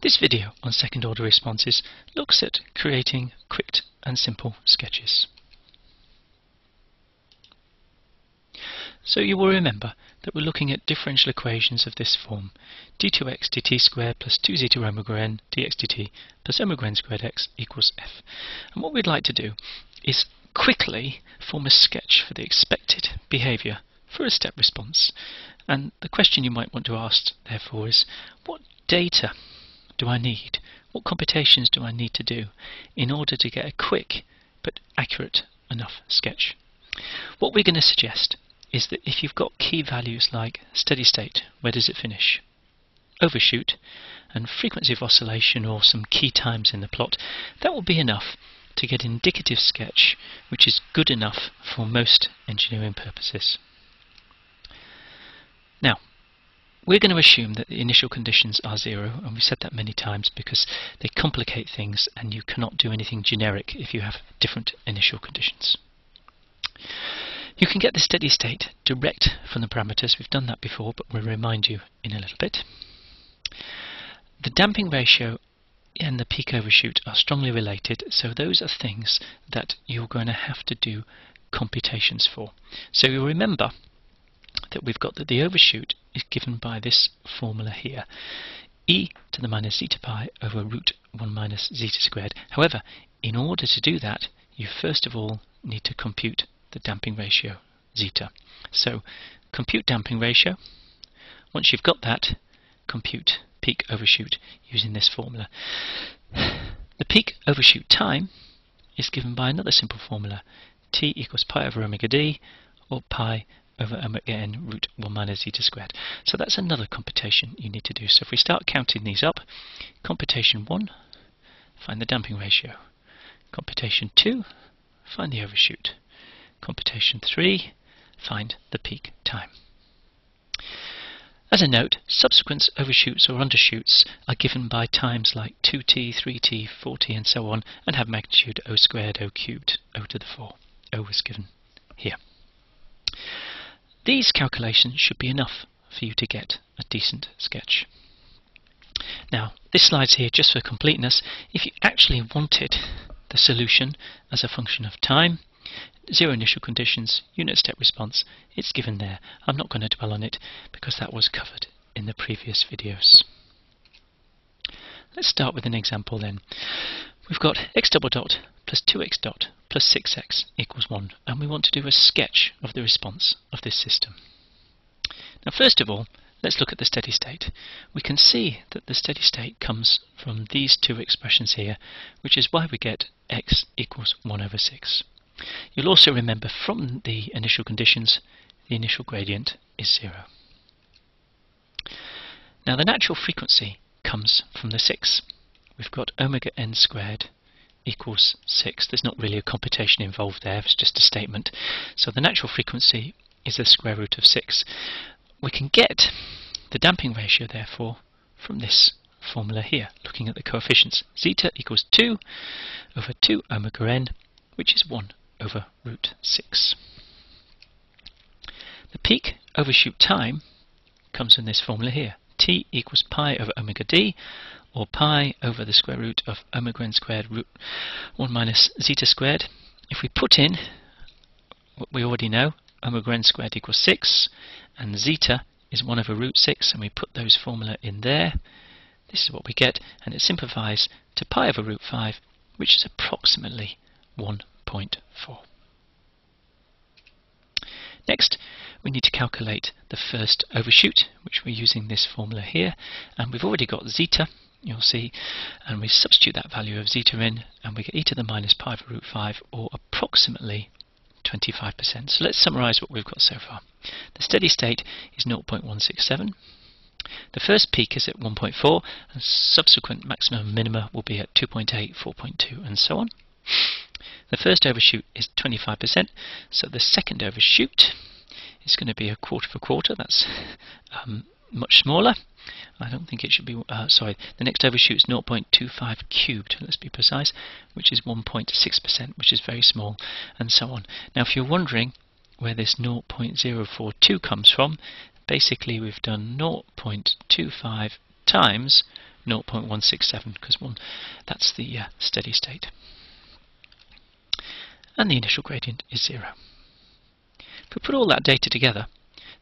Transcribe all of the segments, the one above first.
This video on second order responses looks at creating quick and simple sketches. So you will remember that we're looking at differential equations of this form d2x dt squared plus 2z to omega n dx dt plus omega n squared x equals f. And what we'd like to do is quickly form a sketch for the expected behaviour for a step response. And the question you might want to ask, therefore, is what data do I need? What computations do I need to do in order to get a quick but accurate enough sketch? What we're going to suggest is that if you've got key values like steady state, where does it finish, overshoot, and frequency of oscillation or some key times in the plot, that will be enough to get indicative sketch which is good enough for most engineering purposes. Now, we're going to assume that the initial conditions are zero, and we've said that many times because they complicate things and you cannot do anything generic if you have different initial conditions. You can get the steady state direct from the parameters. We've done that before, but we'll remind you in a little bit. The damping ratio and the peak overshoot are strongly related, so those are things that you're going to have to do computations for. So you'll remember that we've got that the overshoot is given by this formula here e to the minus zeta pi over root 1 minus zeta squared. However, in order to do that, you first of all need to compute the damping ratio zeta. So compute damping ratio. Once you've got that, compute peak overshoot using this formula. The peak overshoot time is given by another simple formula. T equals pi over omega d or pi over omega n root 1 minus zeta squared. So that's another computation you need to do. So if we start counting these up, computation 1, find the damping ratio. Computation 2, find the overshoot. Computation 3, find the peak time. As a note, subsequent overshoots or undershoots are given by times like 2t, 3t, 4t and so on and have magnitude o squared, o cubed, o to the 4. o was given here. These calculations should be enough for you to get a decent sketch. Now, this slide's here just for completeness. If you actually wanted the solution as a function of time, zero initial conditions, unit step response, it's given there. I'm not going to dwell on it because that was covered in the previous videos. Let's start with an example then. We've got x double dot plus 2x dot plus 6x equals 1 and we want to do a sketch of the response of this system. Now first of all let's look at the steady state. We can see that the steady state comes from these two expressions here which is why we get x equals 1 over 6. You'll also remember from the initial conditions the initial gradient is 0. Now the natural frequency comes from the 6. We've got omega n squared equals 6. There's not really a computation involved there, it's just a statement. So the natural frequency is the square root of 6. We can get the damping ratio, therefore, from this formula here, looking at the coefficients. Zeta equals 2 over 2 omega n, which is 1 over root 6. The peak overshoot time comes from this formula here. T equals pi over omega d, or pi over the square root of omega squared root 1 minus zeta squared. If we put in what we already know, omega n squared equals 6, and zeta is 1 over root 6, and we put those formula in there, this is what we get, and it simplifies to pi over root 5, which is approximately 1.4. Next, we need to calculate the first overshoot, which we're using this formula here, and we've already got zeta, you'll see, and we substitute that value of zeta in, and we get e to the minus pi over root 5, or approximately 25%. So let's summarize what we've got so far. The steady state is 0.167. The first peak is at 1.4, and subsequent maximum minima will be at 2.8, 4.2, and so on. The first overshoot is 25%, so the second overshoot is going to be a quarter for quarter, that's um, much smaller. I don't think it should be, uh, sorry, the next overshoot is 0.25 cubed, let's be precise, which is 1.6%, which is very small, and so on. Now, if you're wondering where this 0.042 comes from, basically we've done 0.25 times 0.167 because one that's the uh, steady state. And the initial gradient is zero. If we put all that data together,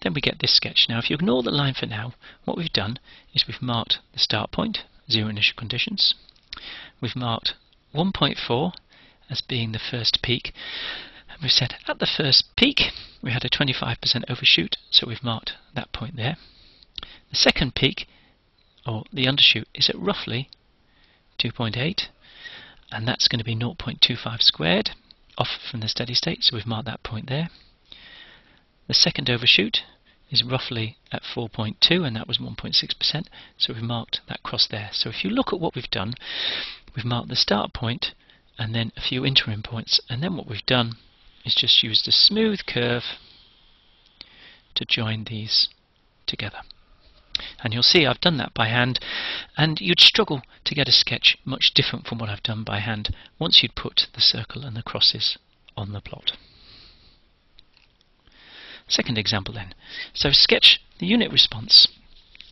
then we get this sketch. Now if you ignore the line for now, what we've done is we've marked the start point, zero initial conditions. We've marked 1.4 as being the first peak. And we've said at the first peak we had a 25% overshoot, so we've marked that point there. The second peak, or the undershoot, is at roughly 2.8, and that's going to be 0.25 squared off from the steady state, so we've marked that point there. The second overshoot is roughly at 4.2 and that was 1.6% so we've marked that cross there. So if you look at what we've done, we've marked the start point and then a few interim points and then what we've done is just used a smooth curve to join these together. And you'll see I've done that by hand and you'd struggle to get a sketch much different from what I've done by hand once you'd put the circle and the crosses on the plot. Second example then. So sketch the unit response,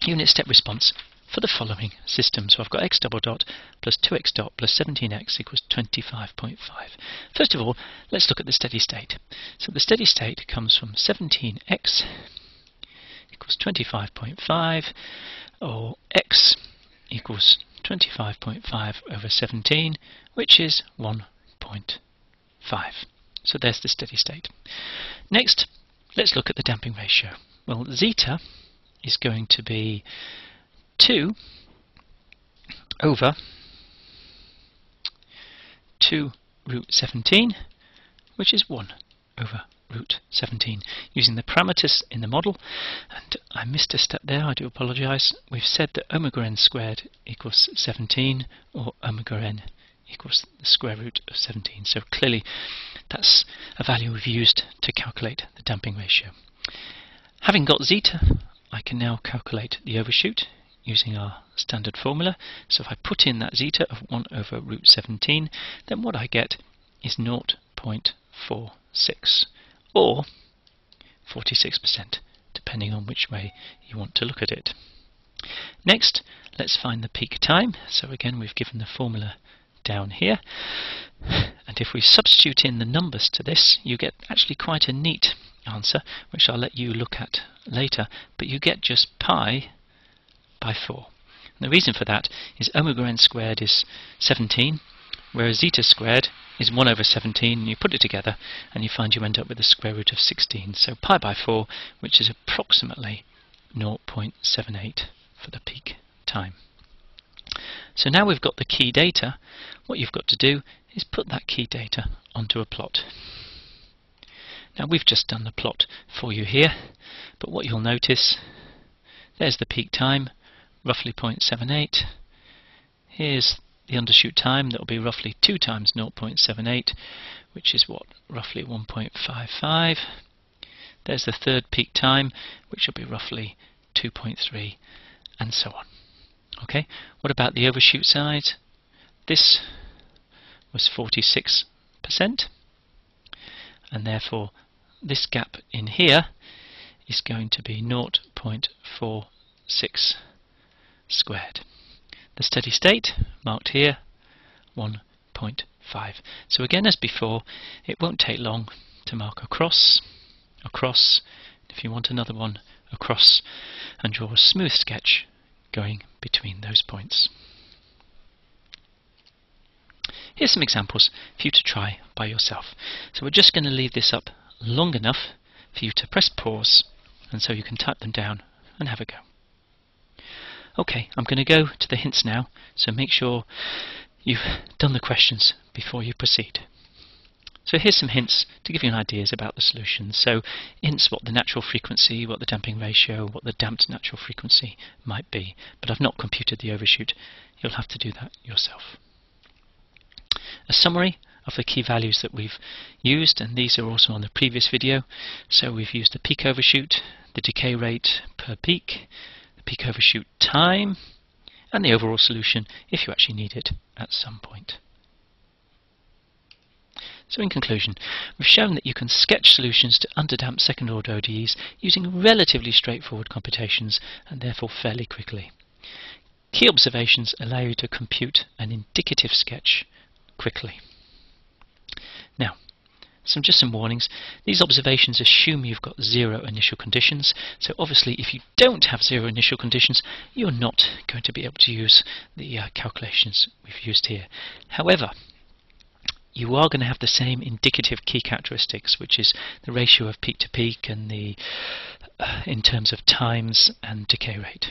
unit step response for the following system. So I've got x double dot plus 2x dot plus 17x equals 25.5. First of all, let's look at the steady state. So the steady state comes from 17x equals 25.5 or x equals 25.5 over 17 which is 1.5. So there's the steady state. Next Let's look at the damping ratio. Well, zeta is going to be 2 over 2 root 17, which is 1 over root 17 using the parameters in the model and I missed a step there I do apologize we've said that omega n squared equals 17 or omega n equals the square root of 17 so clearly that's a value we've used to calculate the damping ratio. Having got zeta, I can now calculate the overshoot using our standard formula. So if I put in that zeta of 1 over root 17, then what I get is 0.46 or 46%, depending on which way you want to look at it. Next, let's find the peak time. So again, we've given the formula down here. And if we substitute in the numbers to this, you get actually quite a neat answer, which I'll let you look at later, but you get just pi by 4. And the reason for that is omega n squared is 17, whereas zeta squared is 1 over 17, and you put it together, and you find you end up with the square root of 16. So pi by 4, which is approximately 0.78 for the peak time. So now we've got the key data, what you've got to do is put that key data onto a plot. Now we've just done the plot for you here, but what you'll notice, there's the peak time, roughly 0.78. Here's the undershoot time, that will be roughly 2 times 0.78, which is what, roughly 1.55. There's the third peak time, which will be roughly 2.3, and so on. Okay, what about the overshoot size? This was 46%, and therefore this gap in here is going to be 0.46 squared. The steady state, marked here, 1.5. So again, as before, it won't take long to mark across, across, if you want another one, across, and draw a smooth sketch going between those points. Here's some examples for you to try by yourself. So we're just going to leave this up long enough for you to press pause and so you can type them down and have a go. Okay, I'm going to go to the hints now, so make sure you've done the questions before you proceed. So here's some hints to give you an ideas about the solution. So hints what the natural frequency, what the damping ratio, what the damped natural frequency might be. But I've not computed the overshoot. You'll have to do that yourself. A summary of the key values that we've used, and these are also on the previous video. So we've used the peak overshoot, the decay rate per peak, the peak overshoot time, and the overall solution if you actually need it at some point. So in conclusion, we've shown that you can sketch solutions to underdamped second order ODEs using relatively straightforward computations and therefore fairly quickly. Key observations allow you to compute an indicative sketch quickly. Now, some just some warnings. These observations assume you've got zero initial conditions. So obviously, if you don't have zero initial conditions, you're not going to be able to use the uh, calculations we've used here. However, you are going to have the same indicative key characteristics, which is the ratio of peak to peak and the uh, in terms of times and decay rate.